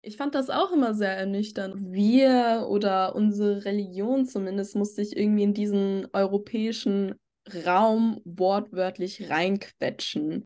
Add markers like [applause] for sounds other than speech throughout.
Ich fand das auch immer sehr ernüchternd. Wir oder unsere Religion zumindest musste sich irgendwie in diesen europäischen Raum wortwörtlich reinquetschen.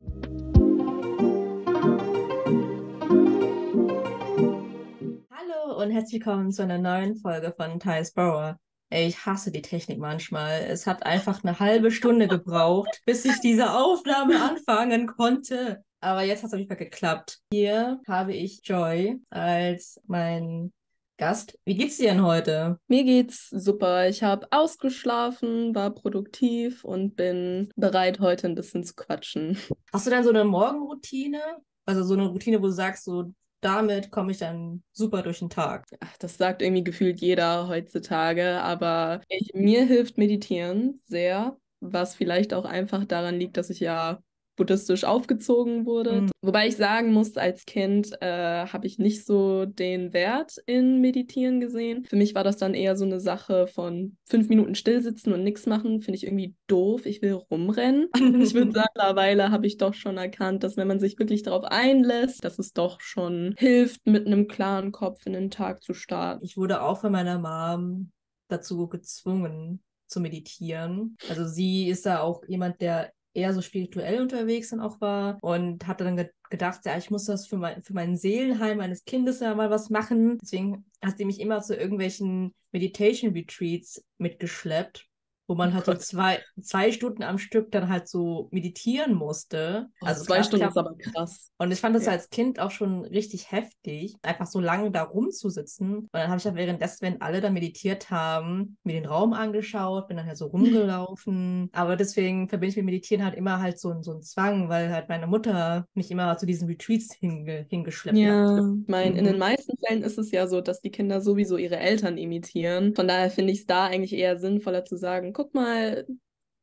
Hallo und herzlich willkommen zu einer neuen Folge von Thais Bauer. Ich hasse die Technik manchmal. Es hat einfach eine halbe Stunde gebraucht, bis ich diese Aufnahme anfangen konnte. Aber jetzt hat es auf jeden Fall geklappt. Hier habe ich Joy als mein Gast. Wie geht's dir denn heute? Mir geht's super. Ich habe ausgeschlafen, war produktiv und bin bereit, heute ein bisschen zu quatschen. Hast du dann so eine Morgenroutine? Also so eine Routine, wo du sagst, so damit komme ich dann super durch den Tag. Ach, das sagt irgendwie gefühlt jeder heutzutage, aber ich, mir hilft Meditieren sehr, was vielleicht auch einfach daran liegt, dass ich ja buddhistisch aufgezogen wurde. Mhm. Wobei ich sagen muss, als Kind äh, habe ich nicht so den Wert in Meditieren gesehen. Für mich war das dann eher so eine Sache von fünf Minuten stillsitzen und nichts machen, finde ich irgendwie doof. Ich will rumrennen. [laughs] ich würde sagen, mittlerweile habe ich doch schon erkannt, dass wenn man sich wirklich darauf einlässt, dass es doch schon hilft, mit einem klaren Kopf in den Tag zu starten. Ich wurde auch von meiner Mom dazu gezwungen, zu meditieren. Also sie ist da auch jemand, der eher so spirituell unterwegs dann auch war und hatte dann ge gedacht, ja, ich muss das für mein, für meinen Seelenheim meines Kindes ja mal was machen. Deswegen hat sie mich immer zu irgendwelchen Meditation Retreats mitgeschleppt wo man halt so zwei, zwei Stunden am Stück dann halt so meditieren musste. Oh, also zwei Stunden ist aber krass. Und ich fand das ja. als Kind auch schon richtig heftig, einfach so lange da rumzusitzen. Und dann habe ich ja währenddessen, wenn alle da meditiert haben, mir den Raum angeschaut, bin dann halt so rumgelaufen. [laughs] aber deswegen verbinde ich mit Meditieren halt immer halt so, so einen Zwang, weil halt meine Mutter mich immer zu diesen Retreats hinge hingeschleppt ja. hat. Ja, ich meine, mhm. in den meisten Fällen ist es ja so, dass die Kinder sowieso ihre Eltern imitieren. Von daher finde ich es da eigentlich eher sinnvoller zu sagen, guck mal,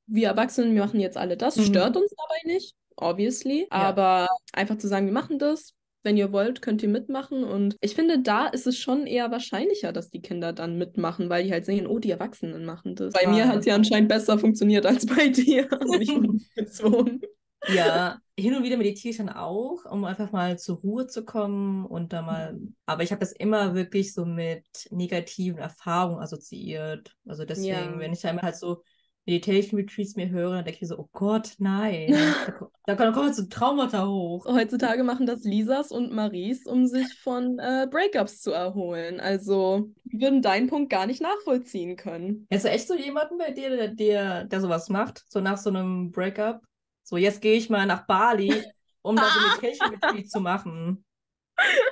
wir Erwachsenen, wir machen jetzt alle das, mhm. stört uns dabei nicht, obviously, ja. aber einfach zu sagen, wir machen das, wenn ihr wollt, könnt ihr mitmachen. Und ich finde, da ist es schon eher wahrscheinlicher, dass die Kinder dann mitmachen, weil die halt sehen, oh, die Erwachsenen machen das. Bei ah, mir hat es ja anscheinend besser funktioniert als bei dir. [laughs] ich [laughs] bin gezwungen. Ja, [laughs] hin und wieder meditiere ich dann auch, um einfach mal zur Ruhe zu kommen und da mal. Aber ich habe das immer wirklich so mit negativen Erfahrungen assoziiert. Also deswegen, ja. wenn ich da immer halt so Meditation Retreats mir höre, dann denke ich so, oh Gott, nein. [laughs] da, da kommen so Traumata hoch. Heutzutage machen das Lisas und Maries, um sich [laughs] von äh, Breakups zu erholen. Also, würden deinen Punkt gar nicht nachvollziehen können. Ist da echt so jemanden bei dir, der, der, der sowas macht? So nach so einem Breakup? So, jetzt gehe ich mal nach Bali, um da so eine [laughs] Kirchenmitglied zu machen. [laughs]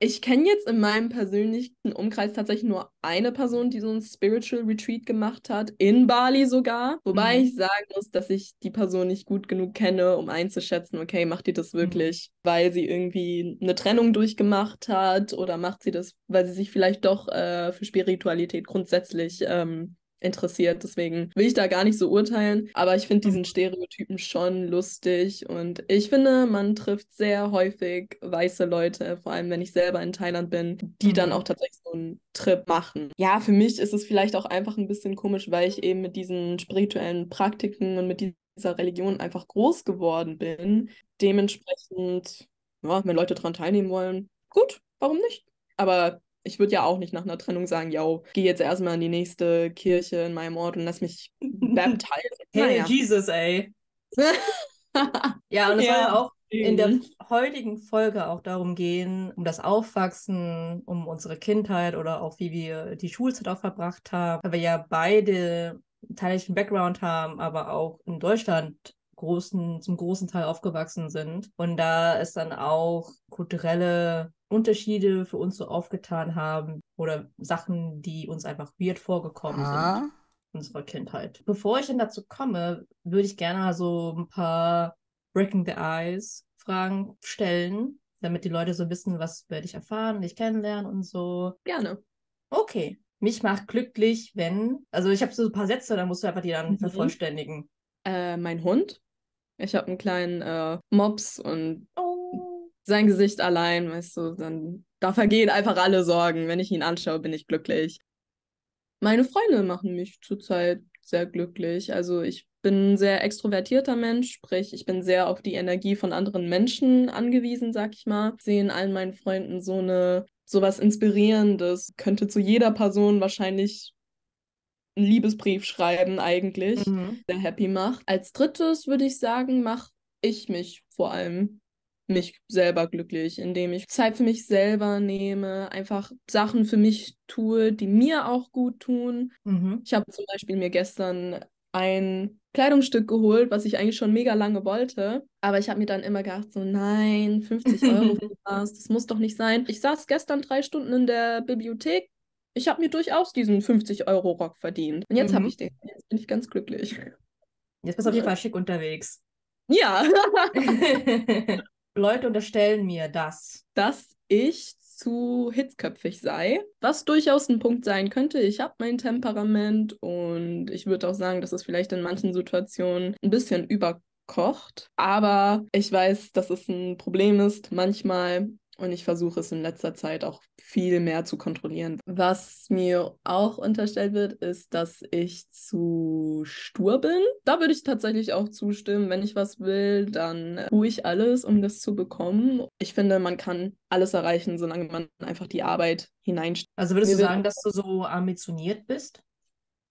Ich kenne jetzt in meinem persönlichen Umkreis tatsächlich nur eine Person, die so ein Spiritual Retreat gemacht hat, in Bali sogar. Wobei mhm. ich sagen muss, dass ich die Person nicht gut genug kenne, um einzuschätzen, okay, macht die das mhm. wirklich, mhm. weil sie irgendwie eine Trennung durchgemacht hat oder macht sie das, weil sie sich vielleicht doch äh, für Spiritualität grundsätzlich ähm, interessiert. Deswegen will ich da gar nicht so urteilen. Aber ich finde diesen Stereotypen schon lustig. Und ich finde, man trifft sehr häufig weiße Leute, vor allem wenn ich selber in Thailand bin, die mhm. dann auch tatsächlich so einen Trip machen. Ja, für mich ist es vielleicht auch einfach ein bisschen komisch, weil ich eben mit diesen spirituellen Praktiken und mit dieser Religion einfach groß geworden bin. Dementsprechend, ja, wenn Leute daran teilnehmen wollen, gut, warum nicht? Aber ich würde ja auch nicht nach einer Trennung sagen, yo, geh jetzt erstmal in die nächste Kirche in meinem Ort und lass mich baptizen. [laughs] Hey, naja. Jesus, ey. [laughs] ja, und es ja. soll ja auch in der heutigen Folge auch darum gehen, um das Aufwachsen, um unsere Kindheit oder auch wie wir die Schulzeit auch verbracht haben, weil wir ja beide thailändischen Background haben, aber auch in Deutschland großen, zum großen Teil aufgewachsen sind. Und da ist dann auch kulturelle Unterschiede für uns so aufgetan haben oder Sachen, die uns einfach weird vorgekommen ah. sind in unserer Kindheit. Bevor ich dann dazu komme, würde ich gerne so ein paar Breaking the Ice Fragen stellen, damit die Leute so wissen, was werde ich erfahren, dich kennenlernen und so. Gerne. Okay. Mich macht glücklich, wenn. Also ich habe so ein paar Sätze, da musst du einfach die dann mhm. vervollständigen. Äh, mein Hund. Ich habe einen kleinen äh, Mops und oh sein Gesicht allein, weißt du, dann da vergehen einfach alle Sorgen. Wenn ich ihn anschaue, bin ich glücklich. Meine Freunde machen mich zurzeit sehr glücklich. Also ich bin ein sehr extrovertierter Mensch, sprich, ich bin sehr auf die Energie von anderen Menschen angewiesen, sag ich mal. Ich sehe in allen meinen Freunden so eine sowas Inspirierendes. Könnte zu jeder Person wahrscheinlich einen Liebesbrief schreiben, eigentlich, mhm. der happy macht. Als drittes würde ich sagen, mache ich mich vor allem mich selber glücklich, indem ich Zeit für mich selber nehme, einfach Sachen für mich tue, die mir auch gut tun. Mhm. Ich habe zum Beispiel mir gestern ein Kleidungsstück geholt, was ich eigentlich schon mega lange wollte. Aber ich habe mir dann immer gedacht, so nein, 50 Euro [laughs] für das muss doch nicht sein. Ich saß gestern drei Stunden in der Bibliothek. Ich habe mir durchaus diesen 50-Euro-Rock verdient. Und jetzt mhm. habe ich den. Jetzt bin ich ganz glücklich. Jetzt bist du auf jeden Fall schick unterwegs. Ja. [laughs] Leute unterstellen mir das. Dass ich zu hitzköpfig sei, was durchaus ein Punkt sein könnte. Ich habe mein Temperament und ich würde auch sagen, dass es vielleicht in manchen Situationen ein bisschen überkocht. Aber ich weiß, dass es ein Problem ist manchmal und ich versuche es in letzter Zeit auch viel mehr zu kontrollieren. Was mir auch unterstellt wird, ist, dass ich zu stur bin. Da würde ich tatsächlich auch zustimmen. Wenn ich was will, dann tue ich alles, um das zu bekommen. Ich finde, man kann alles erreichen, solange man einfach die Arbeit hineinsteckt. Also würdest mir du sagen, dass du so ambitioniert bist?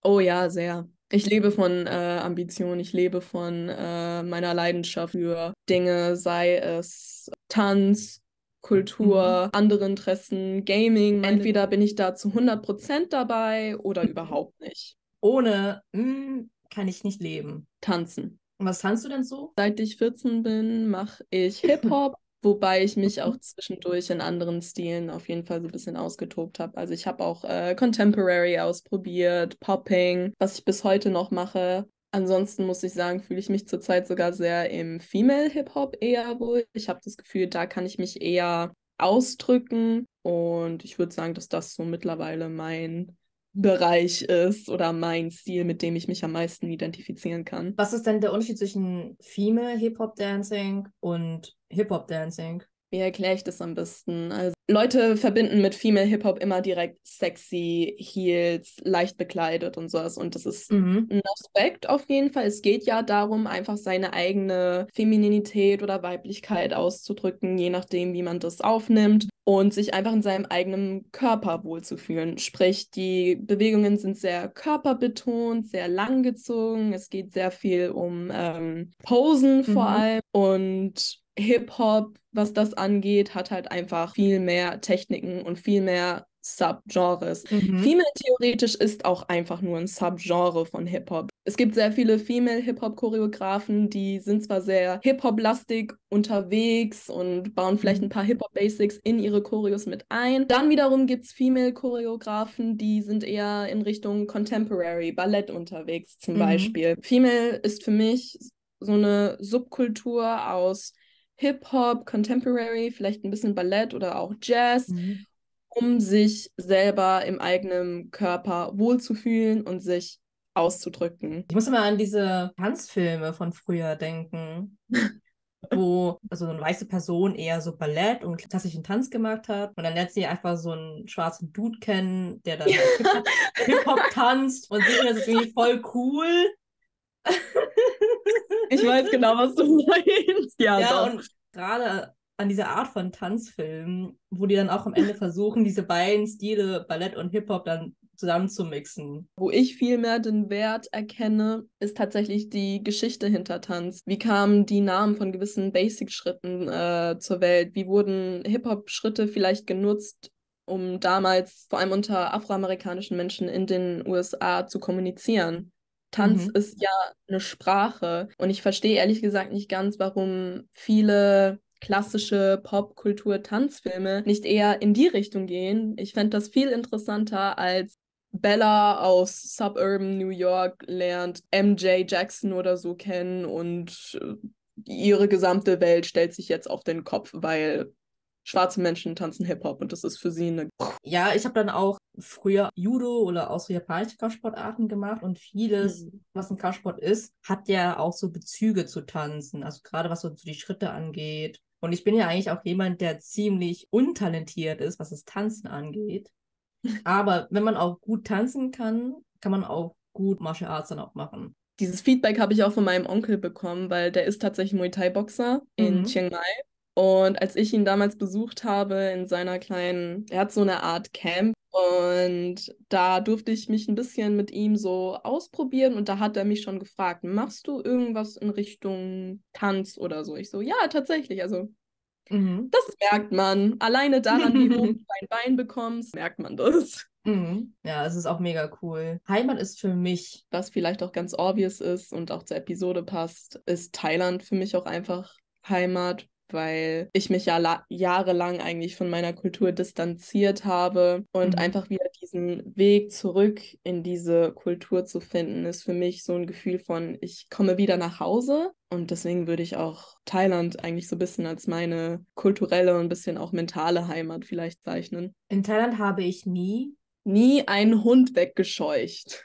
Oh ja, sehr. Ich lebe von äh, Ambition, ich lebe von äh, meiner Leidenschaft für Dinge, sei es Tanz, Kultur, mhm. andere Interessen, Gaming. Entweder bin ich da zu 100% dabei oder überhaupt nicht. Ohne mh, hm, kann ich nicht leben. Tanzen. Und was tanzt du denn so? Seit ich 14 bin, mache ich [laughs] Hip-Hop, wobei ich mich auch zwischendurch in anderen Stilen auf jeden Fall so ein bisschen ausgetobt habe. Also ich habe auch äh, Contemporary ausprobiert, Popping, was ich bis heute noch mache. Ansonsten muss ich sagen, fühle ich mich zurzeit sogar sehr im Female Hip-Hop eher wohl. Ich habe das Gefühl, da kann ich mich eher ausdrücken und ich würde sagen, dass das so mittlerweile mein Bereich ist oder mein Stil, mit dem ich mich am meisten identifizieren kann. Was ist denn der Unterschied zwischen Female Hip-Hop Dancing und Hip-Hop Dancing? Wie erkläre ich das am besten? Also, Leute verbinden mit Female Hip-Hop immer direkt sexy, Heels, leicht bekleidet und sowas. Und das ist mhm. ein Aspekt auf jeden Fall. Es geht ja darum, einfach seine eigene Femininität oder Weiblichkeit auszudrücken, je nachdem, wie man das aufnimmt. Und sich einfach in seinem eigenen Körper wohlzufühlen. Sprich, die Bewegungen sind sehr körperbetont, sehr langgezogen. Es geht sehr viel um ähm, Posen vor mhm. allem. Und Hip-Hop, was das angeht, hat halt einfach viel mehr Techniken und viel mehr Subgenres. Mhm. Female theoretisch ist auch einfach nur ein Subgenre von Hip-Hop. Es gibt sehr viele Female Hip-Hop-Choreografen, die sind zwar sehr Hip-Hop-lastig unterwegs und bauen vielleicht mhm. ein paar Hip-Hop-Basics in ihre Choreos mit ein. Dann wiederum gibt es Female-Choreografen, die sind eher in Richtung Contemporary, Ballett unterwegs zum mhm. Beispiel. Female ist für mich so eine Subkultur aus Hip-Hop, Contemporary, vielleicht ein bisschen Ballett oder auch Jazz, mhm. um sich selber im eigenen Körper wohlzufühlen und sich auszudrücken. Ich muss immer an diese Tanzfilme von früher denken. [laughs] wo also eine weiße Person eher so Ballett und klassischen Tanz gemacht hat. Und dann lernt sie einfach so einen schwarzen Dude kennen, der dann [laughs] halt Hip-Hop tanzt und sieht das ist irgendwie voll cool. [laughs] Ich weiß genau, was du meinst. Ja, ja und gerade an dieser Art von Tanzfilmen, wo die dann auch am Ende versuchen, diese beiden Stile, Ballett und Hip-Hop, dann zusammenzumixen. Wo ich viel mehr den Wert erkenne, ist tatsächlich die Geschichte hinter Tanz. Wie kamen die Namen von gewissen Basic-Schritten äh, zur Welt? Wie wurden Hip-Hop-Schritte vielleicht genutzt, um damals vor allem unter afroamerikanischen Menschen in den USA zu kommunizieren? Tanz mhm. ist ja eine Sprache und ich verstehe ehrlich gesagt nicht ganz, warum viele klassische Popkultur-Tanzfilme nicht eher in die Richtung gehen. Ich fände das viel interessanter als Bella aus Suburban New York lernt MJ Jackson oder so kennen und äh, ihre gesamte Welt stellt sich jetzt auf den Kopf, weil schwarze Menschen tanzen Hip-Hop und das ist für sie eine. Ja, ich habe dann auch früher Judo oder auch so japanische Kampfsportarten gemacht und vieles, mhm. was ein Kampfsport ist, hat ja auch so Bezüge zu tanzen. Also gerade was so die Schritte angeht. Und ich bin ja eigentlich auch jemand, der ziemlich untalentiert ist, was das Tanzen angeht. [laughs] Aber wenn man auch gut tanzen kann, kann man auch gut Martial Arts dann auch machen. dieses Feedback habe ich auch von meinem Onkel bekommen, weil der ist tatsächlich Muay Thai-Boxer in Mhm. Chiang Mai. Und als ich ihn damals besucht habe in seiner kleinen, er hat so eine Art Camp und da durfte ich mich ein bisschen mit ihm so ausprobieren und da hat er mich schon gefragt, machst du irgendwas in Richtung Tanz oder so? Ich so, ja, tatsächlich. Also Mhm. das merkt man. Alleine daran, wie hoch [laughs] du dein Bein bekommst, merkt man das. Mhm. Ja, es ist auch mega cool. Heimat ist für mich, Was vielleicht auch ganz obvious ist und auch zur Episode passt, ist Thailand für mich auch einfach Heimat, weil ich mich ja la- jahrelang eigentlich von meiner Kultur distanziert habe und Mhm. einfach wieder diesen Weg zurück in diese Kultur zu finden, ist für mich so ein Gefühl von, ich komme wieder nach Hause und deswegen würde ich auch Thailand eigentlich so ein bisschen als meine kulturelle und ein bisschen auch mentale Heimat vielleicht zeichnen. in Thailand habe ich nie. Nie einen Hund weggescheucht.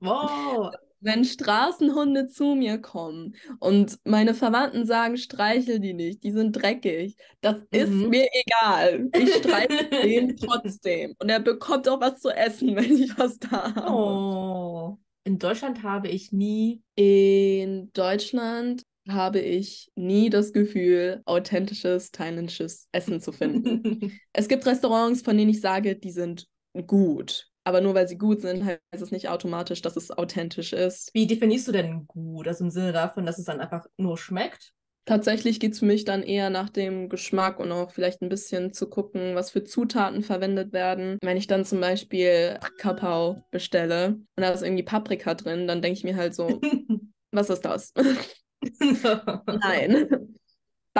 Wow, Wenn Straßenhunde zu mir kommen und meine Verwandten sagen, streichel die nicht, die sind dreckig, das ist Mhm. mir egal. Ich streichel [laughs] den trotzdem. Und er bekommt auch was zu essen, [laughs] wenn ich was da habe. Oh. In Deutschland habe ich nie. In Deutschland habe ich nie das Gefühl, authentisches thailändisches Essen zu finden. [laughs] Es gibt Restaurants, von denen ich sage, die sind gut. Aber nur weil sie gut sind, heißt es nicht automatisch, dass es authentisch ist. Wie definierst du denn gut? Also im Sinne davon, dass es dann einfach nur schmeckt? Tatsächlich geht es für mich dann eher nach dem Geschmack und auch vielleicht ein bisschen zu gucken, was für Zutaten verwendet werden. Wenn ich dann zum Beispiel Kapau bestelle und da ist irgendwie Paprika drin, dann denke ich mir halt so, [laughs] was ist das? [laughs] Nein.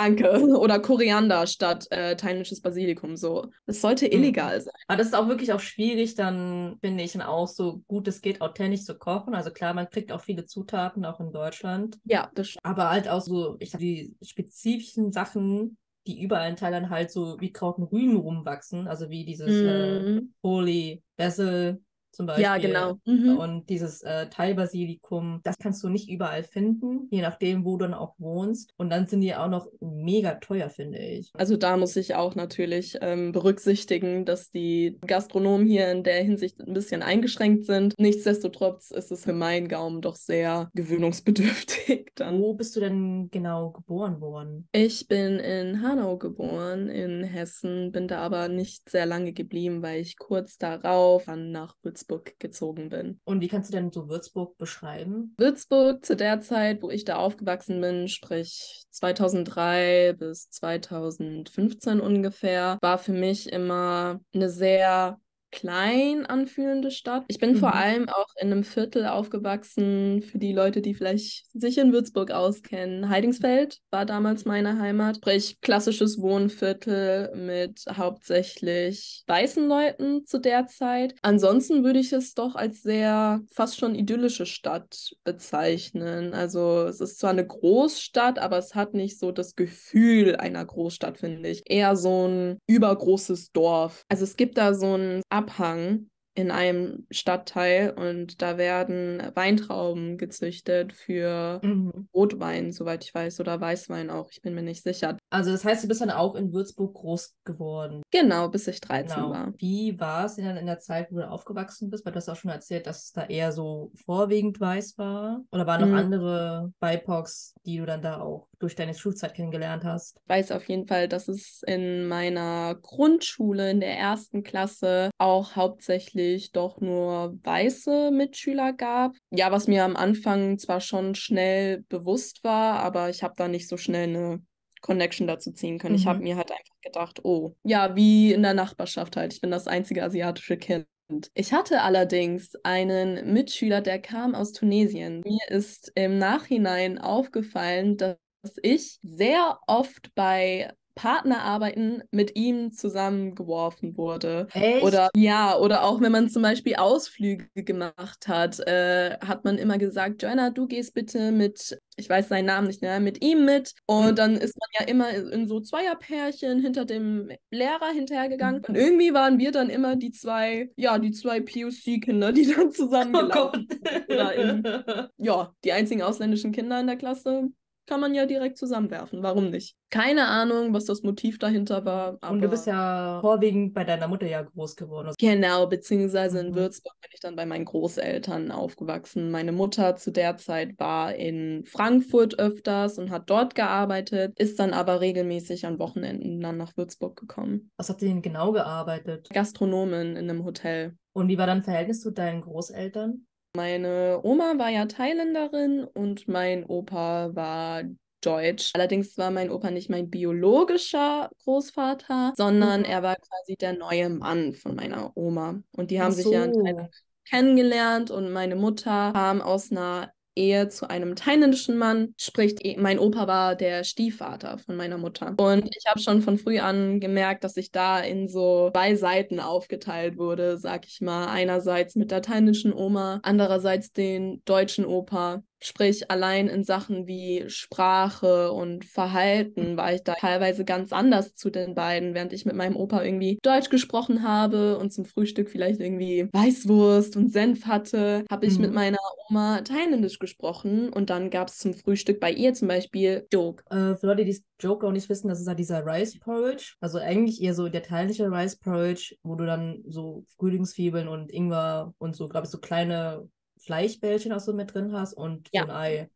Danke. [laughs] Oder Koriander statt äh, thailändisches Basilikum. So. Das sollte Mhm. illegal sein. Aber das ist auch wirklich auch schwierig, dann finde ich, dann auch so gut es geht, authentisch zu kochen. Also klar, man kriegt auch viele Zutaten, auch in Deutschland. Ja, das stimmt. Aber halt auch so, ich sag, die spezifischen Sachen, die überall in Thailand halt so wie Kraut und Rüben rumwachsen. Also wie dieses äh, Mhm. Holy Basil zum Beispiel. Ja, genau. Mhm. Und dieses äh, Thai-Basilikum, das kannst du nicht überall finden, je nachdem, wo du dann auch wohnst. Und dann sind die auch noch mega teuer, finde ich. Also da muss ich auch natürlich ähm, berücksichtigen, dass die Gastronomen hier in der Hinsicht ein bisschen eingeschränkt sind. Nichtsdestotrotz ist es für meinen Gaumen doch sehr gewöhnungsbedürftig [laughs] dann. Wo bist du denn genau geboren worden? Ich bin in Hanau geboren, in Hessen, bin da aber nicht sehr lange geblieben, weil ich kurz darauf dann nach Würzburg gezogen bin. Und wie kannst du denn so Würzburg beschreiben? Würzburg zu der Zeit, wo ich da aufgewachsen bin, sprich 2003 bis 2015 ungefähr, war für mich immer eine sehr klein anfühlende Stadt. Ich bin vor Mhm. allem auch in einem Viertel aufgewachsen, für die Leute, die vielleicht sich in Würzburg auskennen. Heidingsfeld war damals meine Heimat, sprich klassisches Wohnviertel mit hauptsächlich weißen Leuten zu der Zeit. Ansonsten würde ich es doch als sehr fast schon idyllische Stadt bezeichnen. Also es ist zwar eine Großstadt, aber es hat nicht so das Gefühl einer Großstadt, finde ich. Eher so ein übergroßes Dorf. Also es gibt da so einen Abhang in einem Stadtteil und da werden Weintrauben gezüchtet für Mhm. Rotwein, soweit ich weiß, oder Weißwein auch. Ich bin mir nicht sicher. Also das heißt, du bist dann auch in Würzburg groß geworden. Genau, bis ich 13 Genau. war. Wie war es denn in der Zeit, wo du aufgewachsen bist? Weil du hast auch schon erzählt, dass es da eher so vorwiegend weiß war. Oder waren noch Mhm. andere BIPOCs, die du dann da auch durch deine Schulzeit kennengelernt hast? Ich weiß auf jeden Fall, dass es in meiner Grundschule in der ersten Klasse auch hauptsächlich doch nur weiße Mitschüler gab. Ja, was mir am Anfang zwar schon schnell bewusst war, aber ich habe da nicht so schnell eine Connection dazu ziehen können. Ich habe Mhm. mir halt einfach gedacht, oh, ja, wie in der Nachbarschaft halt. Ich bin das einzige asiatische Kind. Ich hatte allerdings einen Mitschüler, der kam aus Tunesien. Mir ist im Nachhinein aufgefallen, dass ich sehr oft bei Partnerarbeiten mit ihm zusammengeworfen wurde. Echt? Oder ja, oder auch wenn man zum Beispiel Ausflüge gemacht hat, äh, hat man immer gesagt, Joanna, du gehst bitte mit, ich weiß seinen Namen nicht mehr, mit ihm mit. Und dann ist man ja immer in so Zweierpärchen hinter dem Lehrer hinterhergegangen. Mhm. Und irgendwie waren wir dann immer die zwei, ja, die zwei POC-Kinder, die dann Oh zusammengelaufen Gott. Oder in- ja, die einzigen ausländischen Kinder in der Klasse. Kann man ja direkt zusammenwerfen. Warum nicht? Keine Ahnung, was das Motiv dahinter war. Und du bist ja vorwiegend bei deiner Mutter ja groß geworden. Genau, beziehungsweise mhm. in Würzburg bin ich dann bei meinen Großeltern aufgewachsen. Meine Mutter zu der Zeit war in Frankfurt öfters und hat dort gearbeitet, ist dann aber regelmäßig an Wochenenden dann nach Würzburg gekommen. Was hat sie denn genau gearbeitet? Gastronomin in einem Hotel. Und wie war dein Verhältnis zu deinen Großeltern? Meine Oma war ja Thailänderin und mein Opa war Deutsch. Allerdings war mein Opa nicht mein biologischer Großvater, sondern mhm. er war quasi der neue Mann von meiner Oma. Und die haben so. sich ja in Thailand kennengelernt und meine Mutter kam aus einer Ehe zu einem thailändischen Mann, sprich, mein Opa war der Stiefvater von meiner Mutter. Und ich habe schon von früh an gemerkt, dass ich da in so zwei Seiten aufgeteilt wurde, sag ich mal. Einerseits mit der thailändischen Oma, andererseits den deutschen Opa. Sprich, allein in Sachen wie Sprache und Verhalten war ich da teilweise ganz anders zu den beiden, während ich mit meinem Opa irgendwie Deutsch gesprochen habe und zum Frühstück vielleicht irgendwie Weißwurst und Senf hatte, habe ich mhm. mit meiner Oma Thailändisch gesprochen und dann gab es zum Frühstück bei ihr zum Beispiel Joke. Äh, für Leute, die Joke auch nicht wissen, das ist halt dieser Rice Porridge, also eigentlich eher so der thailändische Rice Porridge, wo du dann so Frühlingszwiebeln und Ingwer und so, glaube ich, so kleine Fleischbällchen auch so mit drin hast und ja. Ei.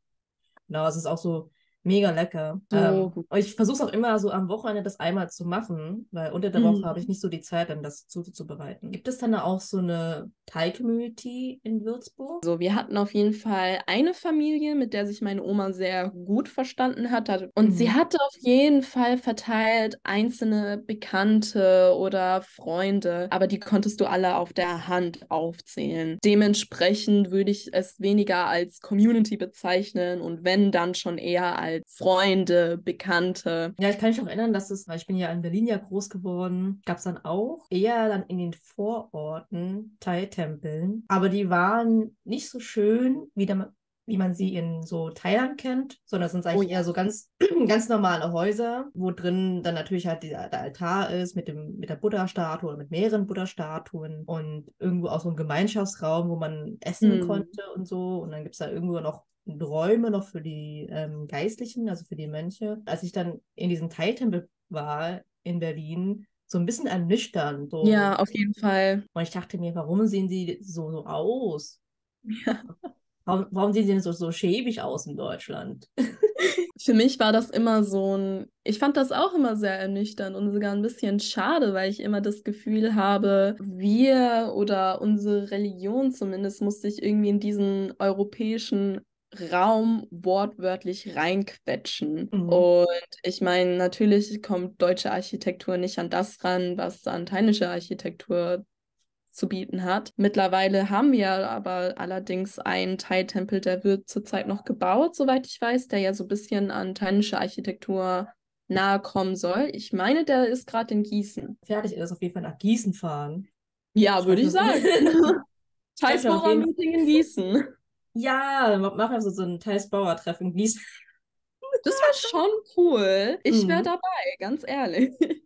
Genau, es ist auch so Mega lecker. So ähm, ich versuche es auch immer so am Wochenende das einmal zu machen, weil unter der Woche mhm. habe ich nicht so die Zeit, dann das zuzubereiten. Gibt es dann auch so eine Thai-Community in Würzburg? So, wir hatten auf jeden Fall eine Familie, mit der sich meine Oma sehr gut verstanden hat. Und mhm. sie hatte auf jeden Fall verteilt einzelne Bekannte oder Freunde, aber die konntest du alle auf der Hand aufzählen. Dementsprechend würde ich es weniger als Community bezeichnen und wenn dann schon eher als als Freunde, Bekannte. Ja, ich kann mich auch erinnern, dass es, weil ich bin ja in Berlin ja groß geworden, gab es dann auch eher dann in den Vororten Thai-Tempeln. Aber die waren nicht so schön, wie, der, wie man sie in so Thailand kennt, sondern es sind eigentlich oh, ja. eher so ganz, [clears throat] ganz normale Häuser, wo drin dann natürlich halt dieser, der Altar ist mit, dem, mit der Buddha-Statue oder mit mehreren Buddha-Statuen und irgendwo auch so ein Gemeinschaftsraum, wo man essen hm. konnte und so. Und dann gibt es da irgendwo noch Räume noch für die ähm, Geistlichen, also für die Mönche. Als ich dann in diesem Teiltempel war in Berlin, so ein bisschen ernüchternd. So. Ja, auf jeden Fall. Und ich dachte mir, warum sehen sie so, so aus? Ja. [laughs] Warum, warum sehen sie denn so, so schäbig aus in Deutschland? [laughs] Für mich war das immer so ein, ich fand das auch immer sehr ernüchternd und sogar ein bisschen schade, weil ich immer das Gefühl habe, wir oder unsere Religion zumindest muss sich irgendwie in diesen europäischen Raum wortwörtlich reinquetschen. Mhm. Und ich meine, natürlich kommt deutsche Architektur nicht an das ran, was anteinische Architektur zu bieten hat. Mittlerweile haben wir aber allerdings einen Teiltempel, der wird zurzeit noch gebaut, soweit ich weiß, der ja so ein bisschen an thailändische Architektur nahe kommen soll. Ich meine, der ist gerade in Gießen. Fertig ist, auf jeden Fall nach Gießen fahren. Ja, würde ich sagen. [laughs] Teilsbauer-Meeting in Gießen. Ja, machen wir so, so ein Thais Bauer-Treff in Gießen. Das war schon cool. Ich wäre mhm. dabei, ganz ehrlich. [laughs]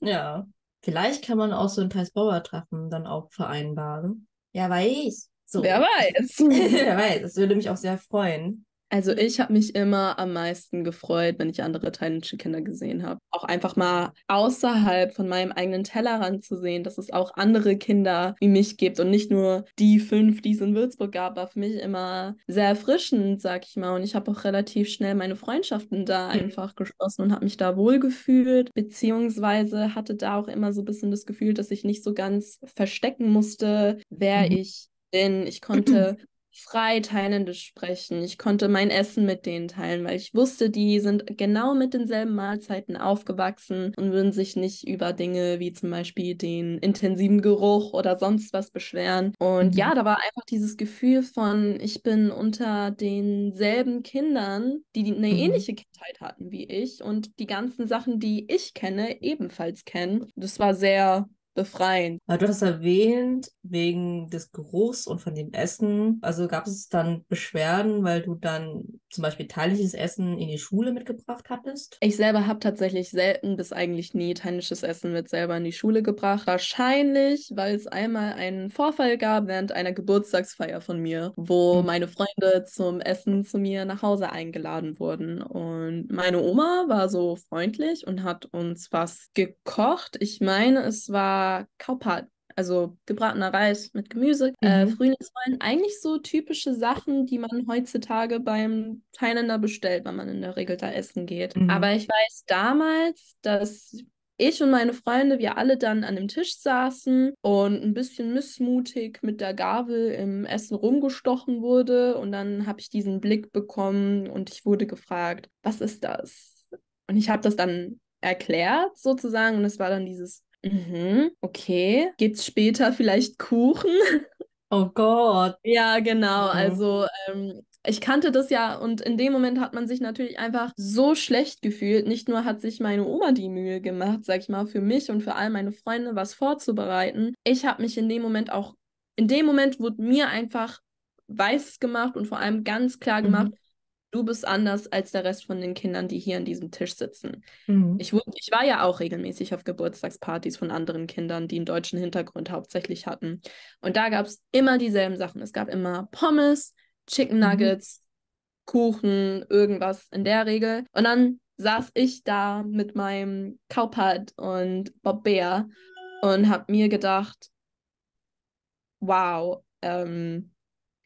Ja. Vielleicht kann man auch so ein Thais Bauer-Treffen dann auch vereinbaren. Ja, weiß. So. Wer weiß. [laughs] Wer weiß. Das würde mich auch sehr freuen. Also ich habe mich immer am meisten gefreut, wenn ich andere thailändische Kinder gesehen habe. Auch einfach mal außerhalb von meinem eigenen Tellerrand zu sehen, dass es auch andere Kinder wie mich gibt und nicht nur die fünf, die es in Würzburg gab, war für mich immer sehr erfrischend, sag ich mal. Und ich habe auch relativ schnell meine Freundschaften da mhm. einfach geschlossen und habe mich da wohlgefühlt, beziehungsweise hatte da auch immer so ein bisschen das Gefühl, dass ich nicht so ganz verstecken musste, wer mhm. ich bin. Ich konnte [clears throat] frei Thailändisch sprechen. Ich konnte mein Essen mit denen teilen, weil ich wusste, die sind genau mit denselben Mahlzeiten aufgewachsen und würden sich nicht über Dinge wie zum Beispiel den intensiven Geruch oder sonst was beschweren. Und mhm. ja, da war einfach dieses Gefühl von, ich bin unter denselben Kindern, die eine mhm. ähnliche Kindheit hatten wie ich und die ganzen Sachen, die ich kenne, ebenfalls kennen. Das war sehr befreiend. Du hast erwähnt, wegen des Geruchs und von dem Essen. Also gab es dann Beschwerden, weil du dann zum Beispiel thailisches Essen in die Schule mitgebracht hattest? Ich selber habe tatsächlich selten bis eigentlich nie thailisches Essen mit selber in die Schule gebracht. Wahrscheinlich, weil es einmal einen Vorfall gab während einer Geburtstagsfeier von mir, wo mhm. meine Freunde zum Essen zu mir nach Hause eingeladen wurden. Und meine Oma war so freundlich und hat uns was gekocht. Ich meine, es war Kaupat also gebratener Reis mit Gemüse, äh, mhm. äh, Frühlingsrollen, eigentlich so typische Sachen, die man heutzutage beim Thailänder bestellt, wenn man in der Regel da essen geht. Mhm. Aber ich weiß damals, dass ich und meine Freunde, wir alle dann an dem Tisch saßen und ein bisschen missmutig mit der Gabel im Essen rumgestochen wurde. Und dann habe ich diesen Blick bekommen und ich wurde gefragt, was ist das? Und ich habe das dann erklärt sozusagen und es war dann dieses Mhm, okay. Gibt's später vielleicht Kuchen? [laughs] Oh Gott. Ja, genau. Mhm. Also ähm, ich kannte das ja und in dem Moment hat man sich natürlich einfach so schlecht gefühlt. Nicht nur hat sich meine Oma die Mühe gemacht, sag ich mal, für mich und für all meine Freunde was vorzubereiten. Ich habe mich in dem Moment auch, in dem Moment wurde mir einfach weiß gemacht und vor allem ganz klar gemacht, mhm du bist anders als der Rest von den Kindern, die hier an diesem Tisch sitzen. Mhm. Ich, ich war ja auch regelmäßig auf Geburtstagspartys von anderen Kindern, die einen deutschen Hintergrund hauptsächlich hatten. Und da gab es immer dieselben Sachen. Es gab immer Pommes, Chicken mhm. Nuggets, mhm. Kuchen, irgendwas in der Regel. Und dann saß ich da mit meinem Kaupad und Bob Bär und habe mir gedacht, wow, ähm,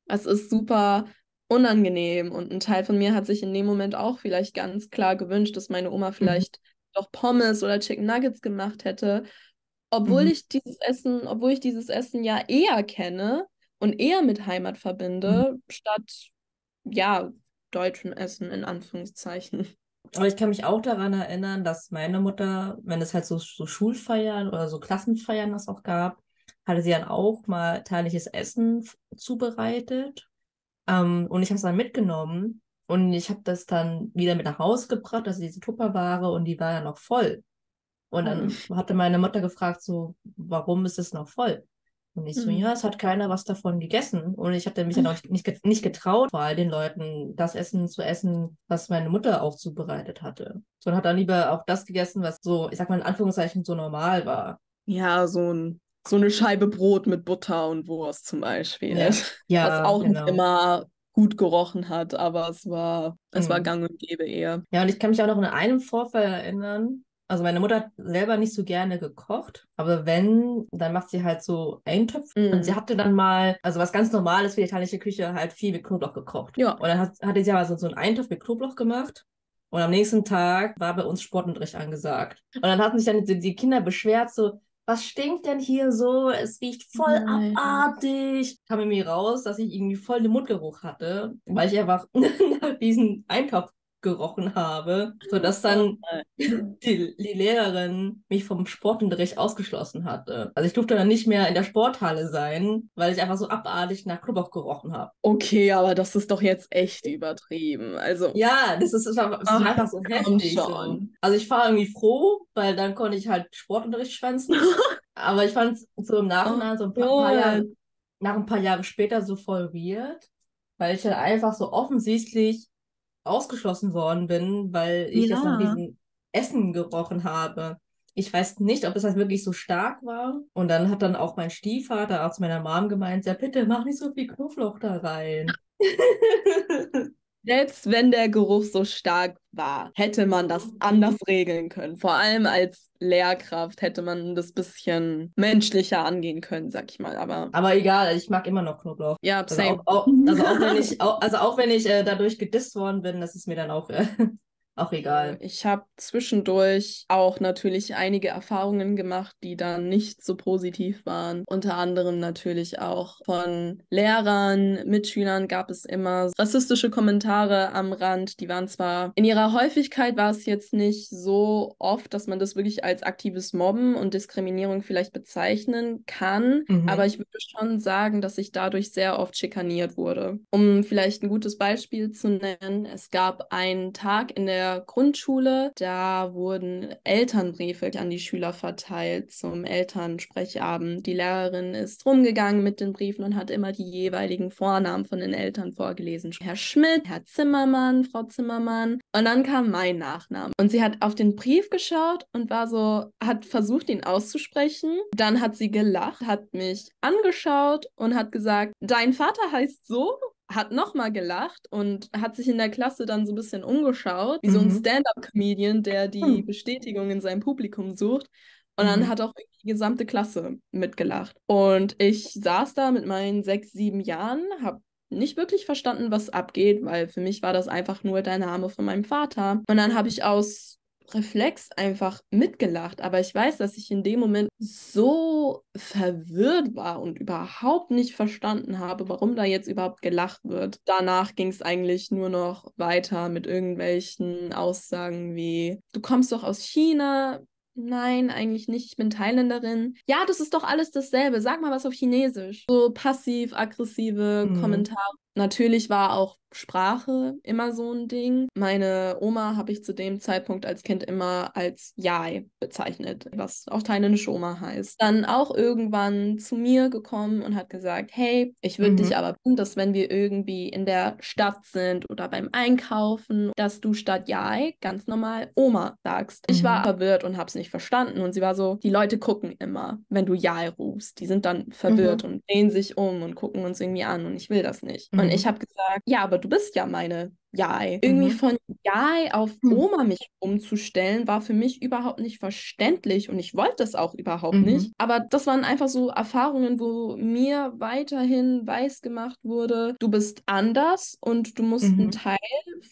es ist super unangenehm. Und ein Teil von mir hat sich in dem Moment auch vielleicht ganz klar gewünscht, dass meine Oma mhm. vielleicht mhm. doch Pommes oder Chicken Nuggets gemacht hätte. Obwohl mhm. ich dieses Essen, obwohl ich dieses Essen ja eher kenne und eher mit Heimat verbinde, mhm. statt ja, deutschem Essen in Anführungszeichen. Aber ich kann mich auch daran erinnern, dass meine Mutter, wenn es halt so, so Schulfeiern oder so Klassenfeiern das auch gab, hatte sie dann auch mal teiliges Essen zubereitet ähm, und ich habe es dann mitgenommen und ich habe das dann wieder mit nach Hause gebracht, also diese Tupperware, und die war ja noch voll. Und dann mhm. hatte meine Mutter gefragt, so, warum ist es noch voll? Und ich so, mhm. ja, es hat keiner was davon gegessen. Und ich hatte mich dann auch nicht, nicht getraut, vor all den Leuten das Essen zu essen, was meine Mutter auch zubereitet hatte. Sondern hat dann lieber auch das gegessen, was so, ich sag mal in Anführungszeichen, so normal war. Ja, so ein so eine Scheibe Brot mit Butter und Wurst zum Beispiel. Ja, [laughs] ja was auch genau. nicht immer gut gerochen hat, aber es war, es mhm. war gang und gäbe eher. Ja, und ich kann mich auch noch an einen Vorfall erinnern. Also meine Mutter hat selber nicht so gerne gekocht, aber wenn, dann macht sie halt so Eintöpfe. Mhm. Und sie hatte dann mal, also was ganz Normales für die italienische Küche, halt viel mit Knoblauch gekocht. Ja. Und dann hat, hatte sie aber so, so einen Eintopf mit Knoblauch gemacht. Und am nächsten Tag war bei uns Sportunterricht angesagt. Und dann hatten sich dann die, die Kinder beschwert, so, was stinkt denn hier so? Es riecht voll Nein. abartig. Kam mir raus, dass ich irgendwie voll den Mundgeruch hatte, weil ich einfach [laughs] nach diesem Eintopf gerochen habe, sodass dann [laughs] die, die, Lehrerin mich vom Sportunterricht ausgeschlossen hatte. Also ich durfte dann nicht mehr in der Sporthalle sein, weil ich einfach so abartig nach Knoblauch gerochen habe. Okay, aber das ist doch jetzt echt übertrieben. Also ja, das ist, das ist einfach so heftig. Schon. Also ich war irgendwie froh, weil dann konnte ich halt Sportunterricht schwänzen. [laughs] aber ich fand es so im Nachhinein, so ein paar, paar Jahre, nach ein paar Jahre später so voll weird, weil ich halt einfach so offensichtlich ausgeschlossen worden bin, weil ich ja. nach diesem Essen gerochen habe. Ich weiß nicht, ob es halt wirklich so stark war. Und dann hat dann auch mein Stiefvater auch zu meiner Mom gemeint, ja bitte mach nicht so viel Knoblauch da rein. [laughs] Selbst wenn der Geruch so stark war, hätte man das anders regeln können. Vor allem als Lehrkraft hätte man das bisschen menschlicher angehen können, sag ich mal. Aber, aber egal, ich mag immer noch Knoblauch. Ja, also same. Auch, auch, also auch wenn [laughs] ich, auch, also auch wenn ich äh, dadurch gedisst worden bin, das ist mir dann auch äh, auch egal. Ich habe zwischendurch auch natürlich einige Erfahrungen gemacht, die dann nicht so positiv waren. Unter anderem natürlich auch von Lehrern, Mitschülern gab es immer rassistische Kommentare am Rand. Die waren zwar in ihrer Häufigkeit war es jetzt nicht so oft, dass man das wirklich als aktives Mobben und Diskriminierung vielleicht bezeichnen kann, mhm. aber ich würde schon sagen, dass ich dadurch sehr oft schikaniert wurde. Um vielleicht ein gutes Beispiel zu nennen, es gab einen Tag in der der Grundschule. Da wurden Elternbriefe an die Schüler verteilt zum Elternsprechabend. Die Lehrerin ist rumgegangen mit den Briefen und hat immer die jeweiligen Vornamen von den Eltern vorgelesen. Herr Schmidt, Herr Zimmermann, Frau Zimmermann. Und dann kam mein Nachname. Und sie hat auf den Brief geschaut und war so, hat versucht, ihn auszusprechen. Dann hat sie gelacht, hat mich angeschaut und hat gesagt, dein Vater heißt so? Hat nochmal gelacht und hat sich in der Klasse dann so ein bisschen umgeschaut, wie mhm. so ein mhm. Stand-up-Comedian, der die mhm. Bestätigung in seinem Publikum sucht. Und dann mhm. hat auch die gesamte Klasse mitgelacht. Und ich saß da mit meinen sechs, sieben Jahren, habe nicht wirklich verstanden, was abgeht, weil für mich war das einfach nur der Name von meinem Vater. Und dann habe ich aus Reflex einfach mitgelacht, aber ich weiß, dass ich in dem Moment so verwirrt war und überhaupt nicht verstanden habe, warum da jetzt überhaupt gelacht wird. Danach ging es eigentlich nur noch weiter mit irgendwelchen Aussagen wie, du kommst doch aus China, Nein, eigentlich nicht. Ich bin Thailänderin. Ja, das ist doch alles dasselbe. Sag mal was auf Chinesisch. So passiv-aggressive mhm. Kommentare. Natürlich war auch Sprache immer so ein Ding. Meine Oma habe ich zu dem Zeitpunkt als Kind immer als Yai bezeichnet, was auch thailändische Oma heißt. Dann auch irgendwann zu mir gekommen und hat gesagt, hey, ich würde mhm. dich aber bitten, dass wenn wir irgendwie in der Stadt sind oder beim Einkaufen, dass du statt Yai ganz normal Oma sagst. Mhm. Ich war mhm. verwirrt und habe es nicht verstanden und sie war so, die Leute gucken immer, wenn du Yai rufst. Die sind dann verwirrt mhm. und drehen sich um und gucken uns irgendwie an und ich will das nicht. Und ich mhm. habe gesagt, ja, aber du bist ja meine Jai. Irgendwie mhm. von Jai auf mhm. Oma mich umzustellen, war für mich überhaupt nicht verständlich und ich wollte das auch überhaupt mhm. nicht. Aber das waren einfach so Erfahrungen, wo mir weiterhin weiß gemacht wurde, du bist anders und du musst einen mhm. Teil